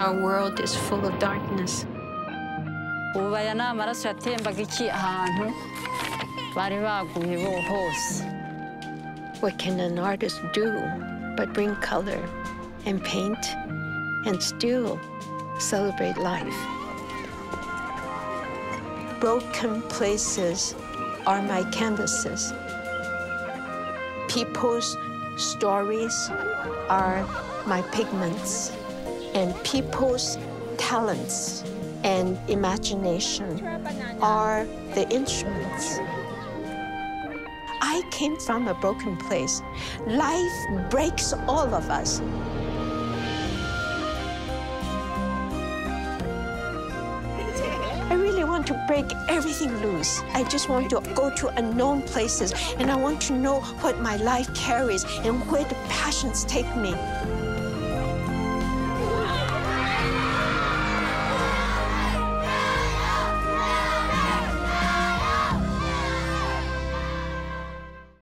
Our world is full of darkness. ubu aya ni amaraso yatembaga iki ahantu bari baguye bo hose What can an artist do but bring color and paint and still celebrate life? Broken places are my canvases. People's stories are my pigments, and people's talents and imagination are the instruments. I came from a broken place. Life breaks all of us. I really want to break everything loose. I just want to go to unknown places and I want to know what my life carries and where the passions take me.